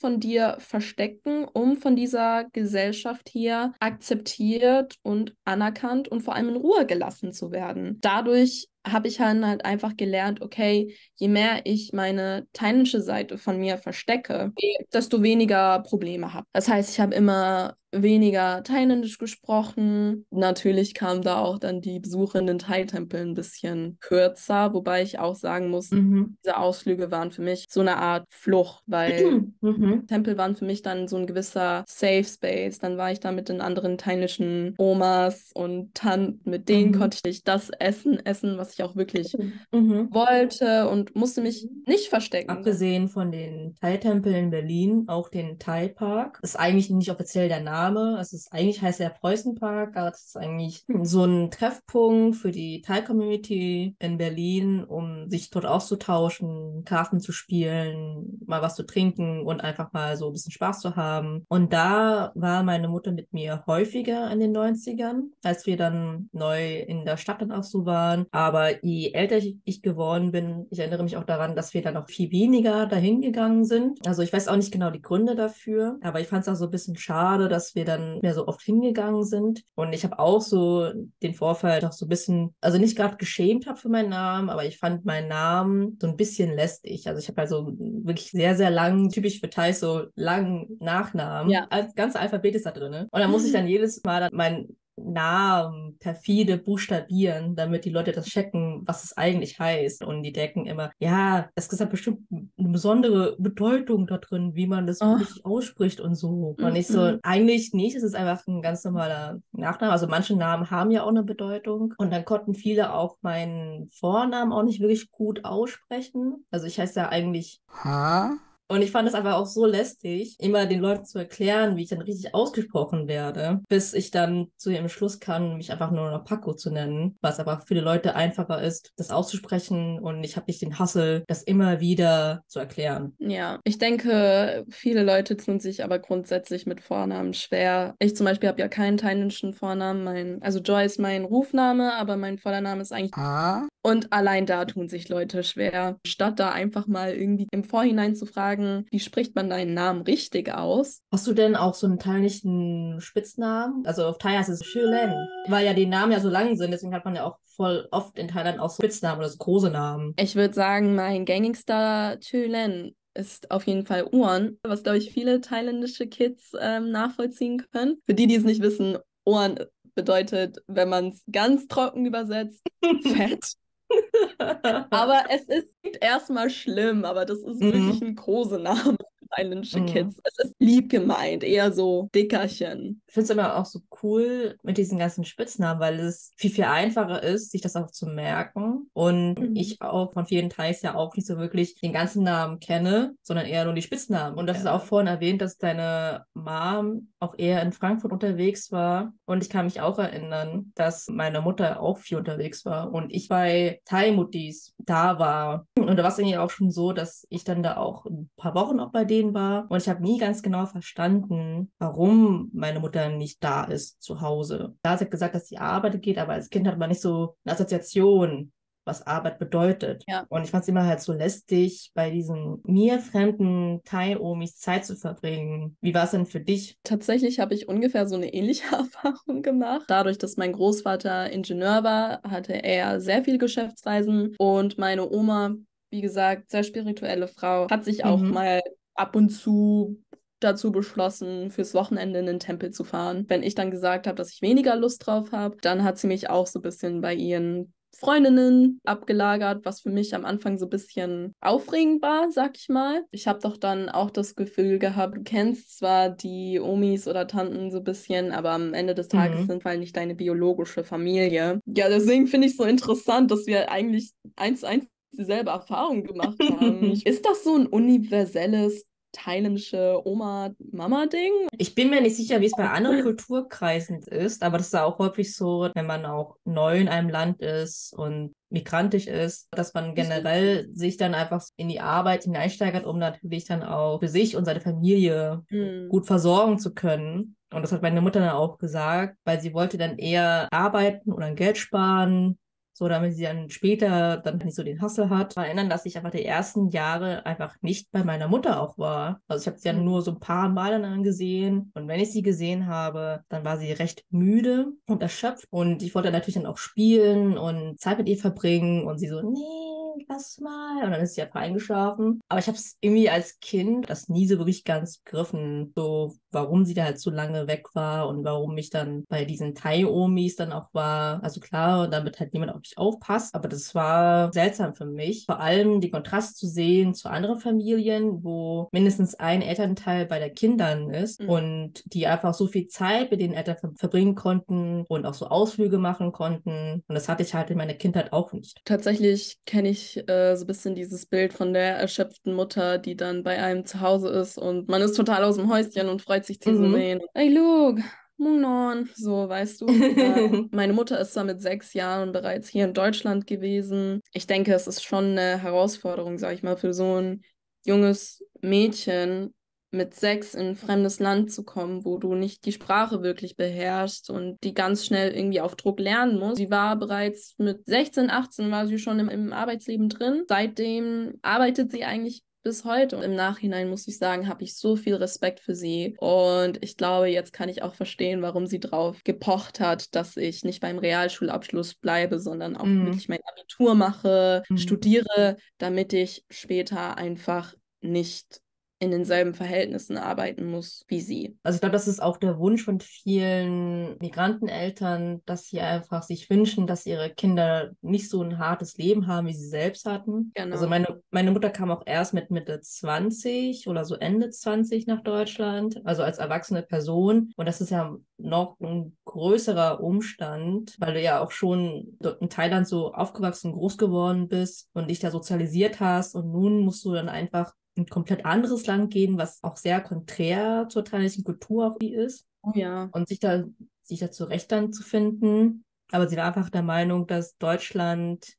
von dir verstecken, um von dieser Gesellschaft hier akzeptiert und anerkannt und vor allem in Ruhe gelassen zu werden. Dadurch habe ich dann halt einfach gelernt, okay, je mehr ich meine thailändische Seite von mir verstecke, desto weniger Probleme habe. Das heißt, ich habe immer weniger Thailändisch gesprochen. Natürlich kam da auch dann die Besuche in den Thai-Tempel ein bisschen kürzer, wobei ich auch sagen muss, mhm. diese Ausflüge waren für mich so eine Art Flucht, weil [clears throat] mhm. Tempel waren für mich dann so ein gewisser Safe Space. Dann war ich da mit den anderen thailändischen Omas und Tanten, mit denen mhm. konnte ich das Essen essen, was ich auch wirklich mhm. wollte und musste mich mhm. nicht verstecken. Abgesehen von den Thai-Tempeln in Berlin, auch den Thai-Park, ist eigentlich nicht offiziell der Name Name. Es ist eigentlich heißt der Preußenpark, aber es ist eigentlich so ein Treffpunkt für die Thai-Community in Berlin, um sich dort auszutauschen, Karten zu spielen, mal was zu trinken und einfach mal so ein bisschen Spaß zu haben. Und da war meine Mutter mit mir häufiger in den 90ern, als wir dann neu in der Stadt dann auch so waren. Aber je älter ich, geworden bin, ich erinnere mich auch daran, dass wir dann noch viel weniger dahin gegangen sind. Also ich weiß auch nicht genau die Gründe dafür, aber ich fand es auch so ein bisschen schade, dass wir dann mehr so oft hingegangen sind. Und ich habe auch so den Vorfall doch so ein bisschen, also nicht gerade geschämt habe für meinen Namen, aber ich fand meinen Namen so ein bisschen lästig. Also ich habe also wirklich sehr, sehr lang, typisch für Thais, so langen Nachnamen. Ja. Als ganze Alphabet ist da drin. Und dann muss ich [laughs] dann jedes Mal dann mein Namen perfide buchstabieren, damit die Leute das checken, was es eigentlich heißt. Und die denken immer, ja, es ist bestimmt eine besondere Bedeutung da drin, wie man das oh. richtig ausspricht und so. Und ich so, mhm. eigentlich nicht, es ist einfach ein ganz normaler Nachname. Also manche Namen haben ja auch eine Bedeutung. Und dann konnten viele auch meinen Vornamen auch nicht wirklich gut aussprechen. Also ich heiße ja eigentlich Ha? Und ich fand es einfach auch so lästig, immer den Leuten zu erklären, wie ich dann richtig ausgesprochen werde, bis ich dann zu dem Schluss kann, mich einfach nur noch Paco zu nennen, was aber für die Leute einfacher ist, das auszusprechen und ich habe nicht den Hassel, das immer wieder zu erklären. Ja, ich denke, viele Leute tun sich aber grundsätzlich mit Vornamen schwer. Ich zum Beispiel habe ja keinen thailändischen Vornamen, mein, also Joy ist mein Rufname, aber mein voller Name ist eigentlich ah. Und allein da tun sich Leute schwer, statt da einfach mal irgendwie im Vorhinein zu fragen, wie spricht man deinen Namen richtig aus? Hast du denn auch so einen thailändischen Spitznamen? Also auf Thai heißt es Shilen, weil ja die Namen ja so lang sind, deswegen hat man ja auch voll oft in Thailand auch so Spitznamen oder so große Namen. Ich würde sagen, mein gängigster Chilen ist auf jeden Fall Ohren, was, glaube ich, viele thailändische Kids ähm, nachvollziehen können. Für die, die es nicht wissen, Ohren bedeutet, wenn man es ganz trocken übersetzt, [laughs] fett [laughs] aber es ist erstmal schlimm, aber das ist mhm. wirklich ein Kosename. Thailändische mm. Kids. Es ist lieb gemeint, eher so Dickerchen. Ich finde es immer auch so cool mit diesen ganzen Spitznamen, weil es viel, viel einfacher ist, sich das auch zu merken. Und mhm. ich auch von vielen Thais ja auch nicht so wirklich den ganzen Namen kenne, sondern eher nur die Spitznamen. Und das ja. ist auch vorhin erwähnt, dass deine Mom auch eher in Frankfurt unterwegs war. Und ich kann mich auch erinnern, dass meine Mutter auch viel unterwegs war und ich bei Thai-Muttis da war. Und da war es irgendwie auch schon so, dass ich dann da auch ein paar Wochen auch bei denen war. Und ich habe nie ganz genau verstanden, warum meine Mutter nicht da ist zu Hause. Da hat sie gesagt, dass sie arbeiten geht, aber als Kind hat man nicht so eine Assoziation was Arbeit bedeutet. Ja. Und ich fand es immer halt so lästig, bei diesen mir fremden Thai-Omis Zeit zu verbringen. Wie war es denn für dich? Tatsächlich habe ich ungefähr so eine ähnliche [laughs] Erfahrung gemacht. Dadurch, dass mein Großvater Ingenieur war, hatte er sehr viel Geschäftsreisen und meine Oma, wie gesagt, sehr spirituelle Frau, hat sich auch mhm. mal ab und zu dazu beschlossen, fürs Wochenende in den Tempel zu fahren. Wenn ich dann gesagt habe, dass ich weniger Lust drauf habe, dann hat sie mich auch so ein bisschen bei ihren Freundinnen abgelagert, was für mich am Anfang so ein bisschen aufregend war, sag ich mal. Ich habe doch dann auch das Gefühl gehabt, du kennst zwar die Omis oder Tanten so ein bisschen, aber am Ende des Tages mhm. sind halt nicht deine biologische Familie. Ja, deswegen finde ich es so interessant, dass wir eigentlich eins zu eins dieselbe Erfahrung gemacht haben. [laughs] Ist das so ein universelles thailändische Oma-Mama-Ding. Ich bin mir nicht sicher, wie es bei anderen Kulturkreisen ist, aber das ist auch häufig so, wenn man auch neu in einem Land ist und migrantisch ist, dass man generell sich dann einfach in die Arbeit hineinsteigert, um natürlich dann auch für sich und seine Familie mhm. gut versorgen zu können. Und das hat meine Mutter dann auch gesagt, weil sie wollte dann eher arbeiten oder Geld sparen so damit sie dann später dann nicht so den Hassel hat. Erinnern, dass ich einfach die ersten Jahre einfach nicht bei meiner Mutter auch war. Also ich habe sie ja mhm. nur so ein paar Mal dann gesehen und wenn ich sie gesehen habe, dann war sie recht müde und erschöpft und ich wollte natürlich dann auch spielen und Zeit mit ihr verbringen und sie so, nee, lass mal. Und dann ist sie einfach eingeschlafen. Aber ich habe es irgendwie als Kind das nie so wirklich ganz begriffen, so warum sie da halt so lange weg war und warum ich dann bei diesen Thai-Omis dann auch war. Also klar, damit halt niemand auf mich aufpasst, aber das war seltsam für mich. Vor allem die Kontrast zu sehen zu anderen Familien, wo mindestens ein Elternteil bei der Kindern ist mhm. und die einfach so viel Zeit mit den Eltern ver verbringen konnten und auch so Ausflüge machen konnten. Und das hatte ich halt in meiner Kindheit auch nicht. Tatsächlich kenne ich äh, so ein bisschen dieses Bild von der erschöpften Mutter, die dann bei einem zu Hause ist und man ist total aus dem Häuschen und freut sich, sie mhm. zu sehen. Hey, Luke, Mungnon, so weißt du. [laughs] meine Mutter ist da mit sechs Jahren bereits hier in Deutschland gewesen. Ich denke, es ist schon eine Herausforderung, sag ich mal, für so ein junges Mädchen, mit sechs in ein fremdes Land zu kommen, wo du nicht die Sprache wirklich beherrschst und die ganz schnell irgendwie auf Druck lernen musst. Sie war bereits mit 16, 18 war sie schon im, im Arbeitsleben drin. Seitdem arbeitet sie eigentlich bis heute. Und im Nachhinein muss ich sagen, habe ich so viel Respekt für sie. Und ich glaube, jetzt kann ich auch verstehen, warum sie drauf gepocht hat, dass ich nicht beim Realschulabschluss bleibe, sondern auch mm. wirklich mein Abitur mache, mm. studiere, damit ich später einfach nicht in denselben Verhältnissen arbeiten muss wie sie. Also ich glaube, das ist auch der Wunsch von vielen Migranteneltern, dass sie einfach sich wünschen, dass ihre Kinder nicht so ein hartes Leben haben, wie sie selbst hatten. Genau. Also meine, meine Mutter kam auch erst mit Mitte 20 oder so Ende 20 nach Deutschland, also als erwachsene Person. Und das ist ja noch ein größerer Umstand, weil du ja auch schon in Thailand so aufgewachsen, groß geworden bist und dich da sozialisiert hast und nun musst du dann einfach ein komplett anderes Land gehen, was auch sehr konträr zur thailändischen Kultur auch ist. Oh ja. Und sich da, sich da zurecht dann zu finden. Aber sie war einfach der Meinung, dass Deutschland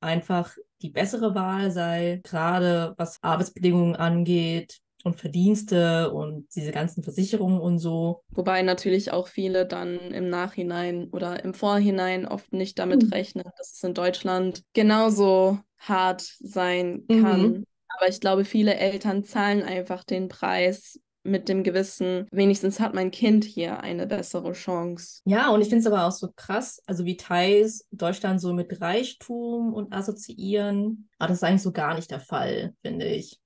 einfach die bessere Wahl sei, gerade was Arbeitsbedingungen angeht und Verdienste und diese ganzen Versicherungen und so. Wobei natürlich auch viele dann im Nachhinein oder im Vorhinein oft nicht damit mhm. rechnen, dass es in Deutschland genauso hart sein kann. Mhm. Aber ich glaube, viele Eltern zahlen einfach den Preis mit dem Gewissen, wenigstens hat mein Kind hier eine bessere Chance. Ja, und ich finde es aber auch so krass, also wie Thais Deutschland so mit Reichtum und assoziieren. Aber das ist eigentlich so gar nicht der Fall, finde ich.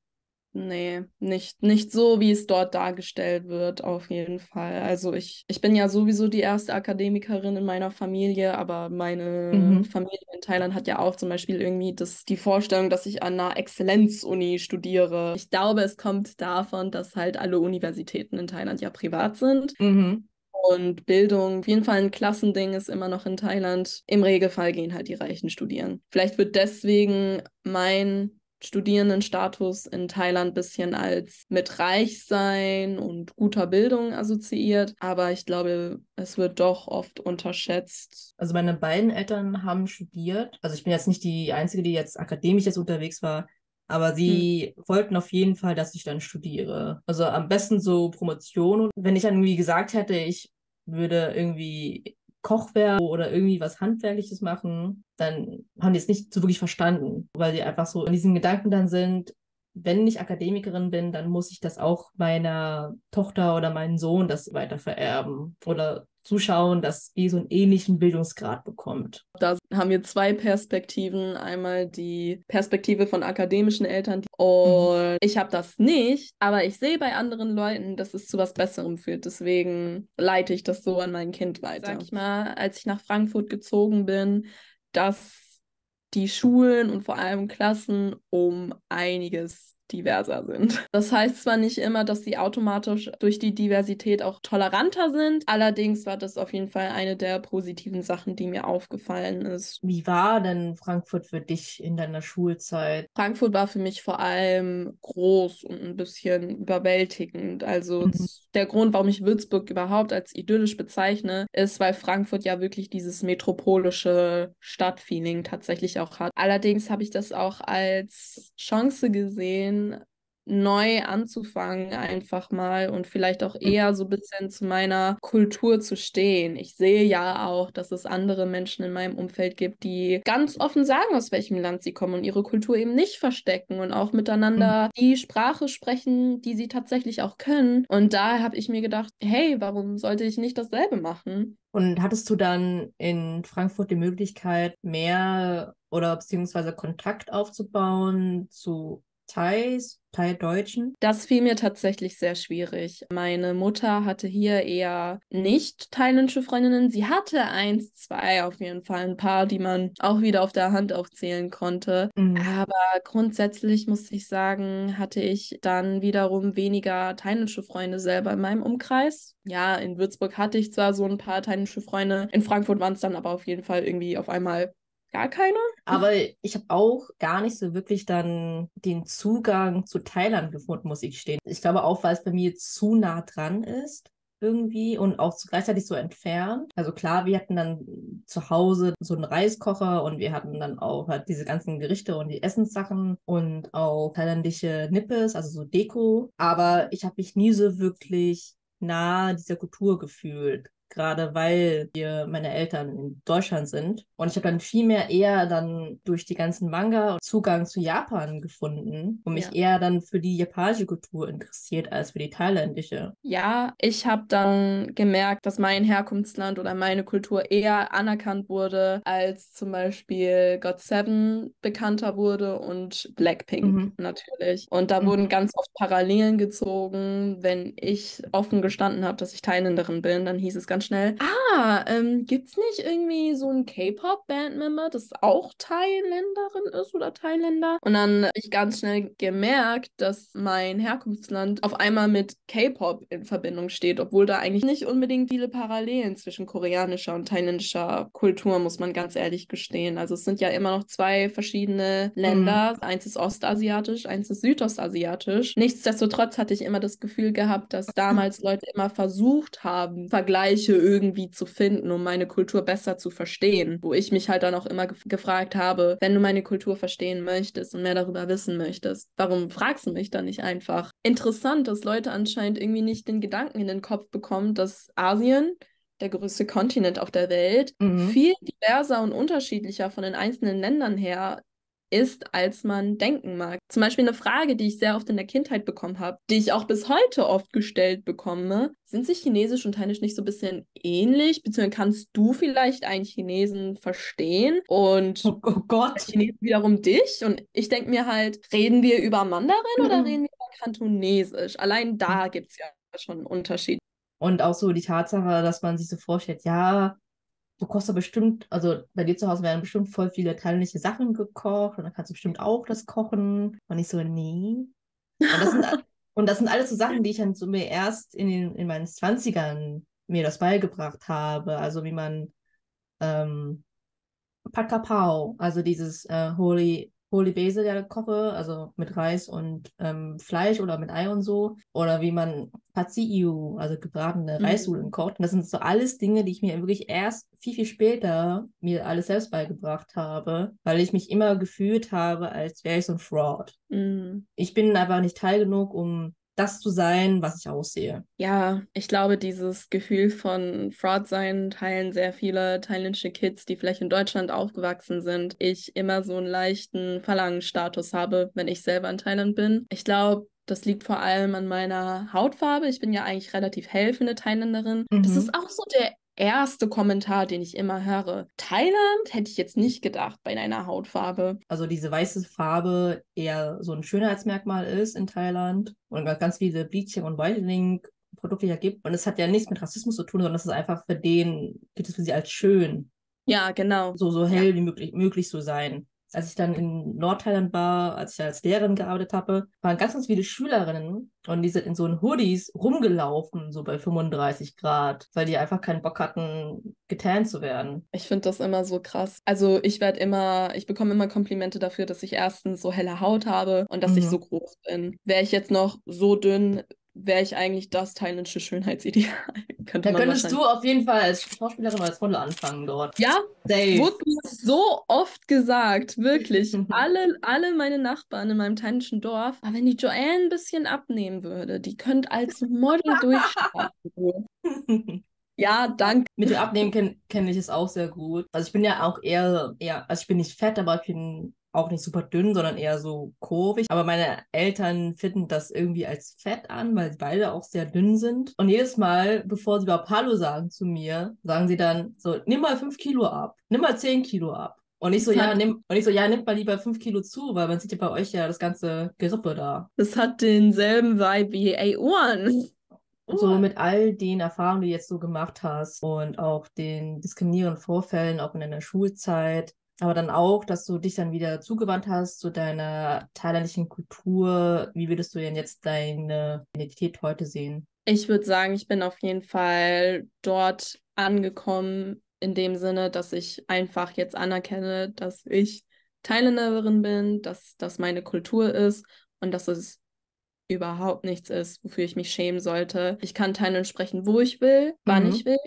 Nee, nicht, nicht so, wie es dort dargestellt wird, auf jeden Fall. Also ich, ich bin ja sowieso die erste Akademikerin in meiner Familie, aber meine mhm. Familie in Thailand hat ja auch zum Beispiel irgendwie das, die Vorstellung, dass ich an einer Exzellenzuni studiere. Ich glaube, es kommt davon, dass halt alle Universitäten in Thailand ja privat sind. Mhm. Und Bildung, auf jeden Fall ein Klassending ist immer noch in Thailand. Im Regelfall gehen halt die Reichen studieren. Vielleicht wird deswegen mein Studierendenstatus in Thailand ein bisschen als mit reich sein und guter Bildung assoziiert. Aber ich glaube, es wird doch oft unterschätzt. Also meine beiden Eltern haben studiert. Also ich bin jetzt nicht die Einzige, die jetzt akademisch jetzt unterwegs war. Aber sie hm. wollten auf jeden Fall, dass ich dann studiere. Also am besten so Promotion. Und wenn ich dann irgendwie gesagt hätte, ich würde irgendwie Kochwerk oder irgendwie was Handwerkliches machen, dann haben die es nicht so wirklich verstanden, weil die einfach so in diesen Gedanken dann sind, wenn ich Akademikerin bin, dann muss ich das auch meiner Tochter oder meinem Sohn das weiter vererben oder zuschauen, dass die so einen ähnlichen Bildungsgrad bekommt. Da haben wir zwei Perspektiven. Einmal die Perspektive von akademischen Eltern und mhm. ich habe das nicht, aber ich sehe bei anderen Leuten, dass es zu was Besserem führt. Deswegen leite ich das so an mein Kind weiter. Sag ich mal, als ich nach Frankfurt gezogen bin, dass die Schulen und vor allem Klassen um einiges diverser sind. Das heißt zwar nicht immer, dass sie automatisch durch die Diversität auch toleranter sind, allerdings war das auf jeden Fall eine der positiven Sachen, die mir aufgefallen ist. Wie war denn Frankfurt für dich in deiner Schulzeit? Frankfurt war für mich vor allem groß und ein bisschen überwältigend. Also mhm. der Grund, warum ich Würzburg überhaupt als idyllisch bezeichne, ist, weil Frankfurt ja wirklich dieses metropolische Stadtfeeling tatsächlich auch hat. Allerdings habe ich das auch als Chance gesehen, neu anzufangen, einfach mal und vielleicht auch mhm. eher so ein bisschen zu meiner Kultur zu stehen. Ich sehe ja auch, dass es andere Menschen in meinem Umfeld gibt, die ganz offen sagen, aus welchem Land sie kommen und ihre Kultur eben nicht verstecken und auch miteinander mhm. die Sprache sprechen, die sie tatsächlich auch können. Und da habe ich mir gedacht, hey, warum sollte ich nicht dasselbe machen? Und hattest du dann in Frankfurt die Möglichkeit, mehr oder beziehungsweise Kontakt aufzubauen zu Thais, Thai-Deutschen? Das fiel mir tatsächlich sehr schwierig. Meine Mutter hatte hier eher nicht thailändische Freundinnen. Sie hatte eins, zwei auf jeden Fall, ein paar, die man auch wieder auf der Hand aufzählen konnte. Mhm. Aber grundsätzlich muss ich sagen, hatte ich dann wiederum weniger thailändische Freunde selber in meinem Umkreis. Ja, in Würzburg hatte ich zwar so ein paar thailändische Freunde, in Frankfurt waren es dann aber auf jeden Fall irgendwie auf einmal Gar keine? Aber ich habe auch gar nicht so wirklich dann den Zugang zu Thailand gefunden, muss ich stehen. Ich glaube auch, weil es bei mir zu nah dran ist irgendwie und auch gleichzeitig so entfernt. Also klar, wir hatten dann zu Hause so einen Reiskocher und wir hatten dann auch halt diese ganzen Gerichte und die Essenssachen und auch thailändische Nippes, also so Deko. Aber ich habe mich nie so wirklich nah dieser Kultur gefühlt gerade weil wir meine Eltern in Deutschland sind. Und ich habe dann viel mehr eher dann durch die ganzen Manga Zugang zu Japan gefunden und mich ja. eher dann für die japanische Kultur interessiert als für die thailändische. Ja, ich habe dann gemerkt, dass mein Herkunftsland oder meine Kultur eher anerkannt wurde, als zum Beispiel God Seven bekannter wurde und Blackpink mhm. natürlich. Und da mhm. wurden ganz oft Parallelen gezogen. Wenn ich offen gestanden habe, dass ich Thailänderin bin, dann hieß es ganz schnell, ah, ähm, es nicht irgendwie so ein K-Pop-Bandmember, das auch Thailänderin ist oder Thailänder? Und dann habe ich ganz schnell gemerkt, dass mein Herkunftsland auf einmal mit K-Pop in Verbindung steht, obwohl da eigentlich nicht unbedingt viele Parallelen zwischen koreanischer und thailändischer Kultur, muss man ganz ehrlich gestehen. Also es sind ja immer noch zwei verschiedene Länder. Mhm. Eins ist ostasiatisch, eins ist südostasiatisch. Nichtsdestotrotz hatte ich immer das Gefühl gehabt, dass [laughs] damals Leute immer versucht haben, Vergleiche irgendwie zu finden, um meine Kultur besser zu verstehen. Wo ich mich halt dann auch immer ge gefragt habe, wenn du meine Kultur verstehen möchtest und mehr darüber wissen möchtest, warum fragst du mich dann nicht einfach? Interessant, dass Leute anscheinend irgendwie nicht den Gedanken in den Kopf bekommen, dass Asien der größte Kontinent auf der Welt, mhm. viel diverser und unterschiedlicher von den einzelnen Ländern her ist, als man denken mag. Zum Beispiel eine Frage, die ich sehr oft in der Kindheit bekommen habe, die ich auch bis heute oft gestellt bekomme. Sind sich Chinesisch und Thainisch nicht so ein bisschen ähnlich? Beziehungsweise kannst du vielleicht einen Chinesen verstehen und oh, oh Gott. Chinesen wiederum dich? Und ich denke mir halt, reden wir über Mandarin mhm. oder reden wir über Kantonesisch. Allein da gibt es ja schon einen Unterschied. Und auch so die Tatsache, dass man sich so vorstellt, ja, du kochst doch bestimmt, also bei dir zu Hause werden bestimmt voll viele thailändische Sachen gekocht und dann kannst du bestimmt auch das kochen. Und ich so, nee. Und das sind, [laughs] und das sind alles so Sachen, die ich dann so mir erst in, den, in meinen Zwanzigern mir das beigebracht habe. Also wie man ähm, Pakapau, also dieses äh, Holy Basil der koche, also mit Reis und ähm, Fleisch oder mit Ei und so. Oder wie man Patsiu, also gebratene mhm. Reissudeln kocht. Und das sind so alles Dinge, die ich mir wirklich erst viel, viel später mir alles selbst beigebracht habe, weil ich mich immer gefühlt habe, als wäre ich so ein Fraud. Mhm. Ich bin aber nicht teil genug, um das zu sein, was ich aussehe. Ja, ich glaube, dieses Gefühl von Fraud sein teilen sehr viele thailändische Kids, die vielleicht in Deutschland aufgewachsen sind. Ich immer so einen leichten Verlangensstatus habe, wenn ich selber in Thailand bin. Ich glaube, das liegt vor allem an meiner Hautfarbe. Ich bin ja eigentlich relativ hell für eine Thailänderin. Mhm. Das ist auch so der erste Kommentar, den ich immer höre. Thailand hätte ich jetzt nicht gedacht bei deiner Hautfarbe. Also diese weiße Farbe eher so ein Schönheitsmerkmal ist in Thailand und ganz viele Bleaching und Whitening Produkte ja gibt. Und es hat ja nichts mit Rassismus zu tun, sondern es ist einfach für den, gibt es für sie als schön. Ja, genau. So, so hell ja. wie möglich, möglich zu sein als ich dann in Nordthailand war, als ich als Lehrerin gearbeitet habe, waren ganz, ganz viele Schülerinnen und die sind in so Hoodies rumgelaufen, so bei 35 Grad, weil die einfach keinen Bock hatten, getan zu werden. Ich finde das immer so krass. Also ich werde immer, ich bekomme immer Komplimente dafür, dass ich erstens so helle Haut habe und dass mhm. ich so groß bin. Wäre ich jetzt noch so dünn, wäre ich eigentlich das thailändische Schönheitsideal. [laughs] Könnte da könntest du auf jeden Fall als Schauspielerin als Rolle anfangen dort. Ja, Safe. wurde mir so oft gesagt, wirklich. [laughs] alle, alle meine Nachbarn in meinem thailändischen Dorf, aber wenn die Joanne ein bisschen abnehmen würde, die könnte als Model [laughs] durchstarten. Ja, danke. Mit dem Abnehmen kenne kenn ich es auch sehr gut. Also ich bin ja auch eher, eher, also ich bin nicht fett, aber ich bin auch nicht super dünn, sondern eher so kurvig. Aber meine Eltern finden das irgendwie als fett an, weil sie beide auch sehr dünn sind. Und jedes Mal, bevor sie überhaupt Hallo sagen zu mir, sagen sie dann so, nimm mal fünf Kilo ab, nimm mal zehn Kilo ab. Und ich so, das ja, nimm, und ich so, ja, nimmt mal lieber fünf Kilo zu, weil man sieht ja bei euch ja das ganze Gerippe da. Das hat denselben Vibe wie, ey, Ohren. So mit all den Erfahrungen, die du jetzt so gemacht hast und auch den diskriminierenden Vorfällen, auch in deiner Schulzeit, aber dann auch, dass du dich dann wieder zugewandt hast zu deiner thailändischen Kultur. Wie würdest du denn jetzt deine Identität heute sehen? Ich würde sagen, ich bin auf jeden Fall dort angekommen, in dem Sinne, dass ich einfach jetzt anerkenne, dass ich Thailänderin bin, dass das meine Kultur ist und dass es überhaupt nichts ist, wofür ich mich schämen sollte. Ich kann Thailändisch sprechen, wo ich will, wann mhm. ich will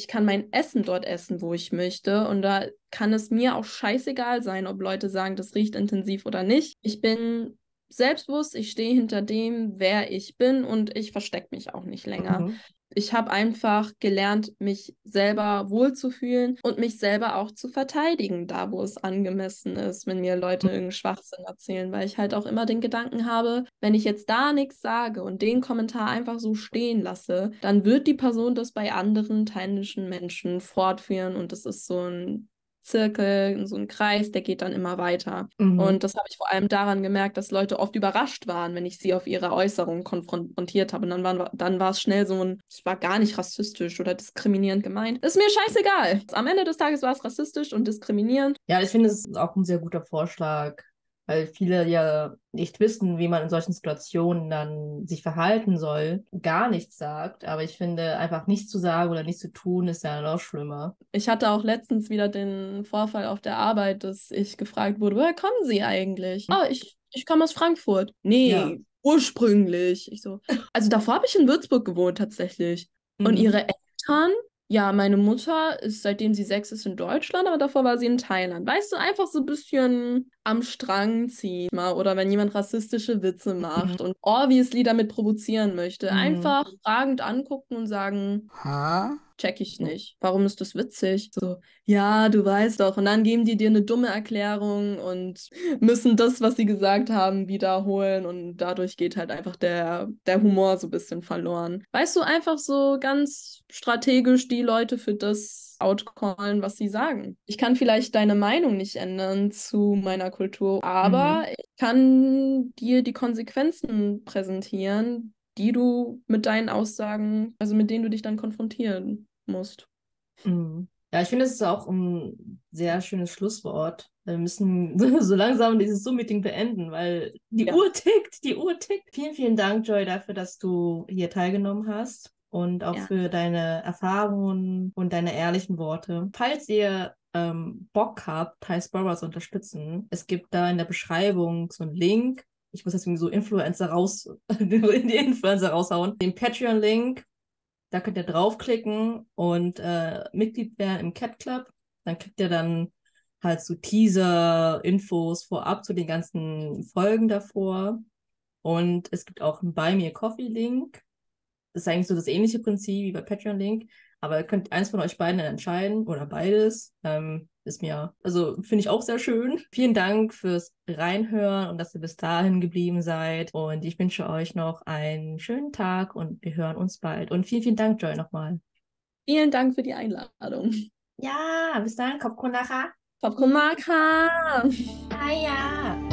ich kann mein Essen dort essen, wo ich möchte. Und da kann es mir auch scheißegal sein, ob Leute sagen, das riecht intensiv oder nicht. Ich bin selbstbewusst, ich stehe hinter dem, wer ich bin und ich verstecke mich auch nicht länger. Mhm. Ich habe einfach gelernt, mich selber wohlzufühlen und mich selber auch zu verteidigen, da wo es angemessen ist, wenn mir Leute mhm. irgendeinen Schwachsinn erzählen, weil ich halt auch immer den Gedanken habe, wenn ich jetzt da nichts sage und den Kommentar einfach so stehen lasse, dann wird die Person das bei anderen thailändischen Menschen fortführen und das ist so ein Zirkel, so ein Kreis, der geht dann immer weiter. Mhm. Und das habe ich vor allem daran gemerkt, dass Leute oft überrascht waren, wenn ich sie auf ihre Äußerungen konfrontiert habe. Und dann, waren, dann war es schnell so ein, es war gar nicht rassistisch oder diskriminierend gemeint. Ist mir scheißegal. Am Ende des Tages war es rassistisch und diskriminierend. Ja, ich finde, es ist auch ein sehr guter Vorschlag, weil viele ja nicht wissen, wie man in solchen Situationen dann sich verhalten soll, gar nichts sagt. Aber ich finde, einfach nichts zu sagen oder nichts zu tun, ist ja noch schlimmer. Ich hatte auch letztens wieder den Vorfall auf der Arbeit, dass ich gefragt wurde, woher kommen Sie eigentlich? Oh, ich, ich komme aus Frankfurt. Nee, ja. ursprünglich. Ich so, also davor habe ich in Würzburg gewohnt tatsächlich. Mhm. Und ihre Eltern ja, meine Mutter ist, seitdem sie sechs ist, in Deutschland, aber davor war sie in Thailand. Weißt du, einfach so ein bisschen am Strang ziehen mal oder wenn jemand rassistische Witze macht mhm. und obviously damit provozieren möchte, mhm. einfach fragend angucken und sagen, ha? check ich nicht. Warum ist das witzig? So, ja, du weißt doch. Und dann geben die dir eine dumme Erklärung und müssen das, was sie gesagt haben, wiederholen. Und dadurch geht halt einfach der, der Humor so ein bisschen verloren. Weißt du, einfach so ganz strategisch die Leute für das outcallen, was sie sagen. Ich kann vielleicht deine Meinung nicht ändern zu meiner Kultur, aber mhm. ich kann dir die Konsequenzen präsentieren, die du mit deinen Aussagen, also mit denen du dich dann konfrontieren musst. Mhm. Ja, ich finde, es ist auch ein sehr schönes Schlusswort. Wir müssen [laughs] so langsam dieses Zoom-Meeting beenden, weil die ja. Uhr tickt, die Uhr tickt. Vielen, vielen Dank, Joy, dafür, dass du hier teilgenommen hast und auch ja. für deine Erfahrungen und deine ehrlichen Worte. Falls ihr ähm, Bock habt, Thai Spora zu unterstützen, es gibt da in der Beschreibung so einen Link. Ich muss jetzt irgendwie so Influencer raus, in [laughs] die Influencer raushauen. Den Patreon-Link, da könnt ihr draufklicken und äh, Mitglied werden im Cat Club. Dann kriegt ihr dann halt so Teaser-Infos vorab zu den ganzen Folgen davor. Und es gibt auch einen Buy Me Coffee-Link. Das ist eigentlich so das ähnliche Prinzip wie bei Patreon-Link. Aber ihr könnt eins von euch beiden entscheiden oder beides. Ähm, ist mir, also finde ich auch sehr schön. Vielen Dank fürs Reinhören und dass ihr bis dahin geblieben seid. Und ich wünsche euch noch einen schönen Tag und wir hören uns bald. Und vielen, vielen Dank, Joy, nochmal. Vielen Dank für die Einladung. Ja, bis dann. Kopfkundacher. Popcorn Marker. Ah ja.